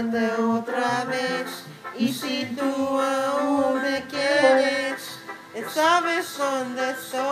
otra vez. Y si tú aún me quieres, sabes dónde estoy.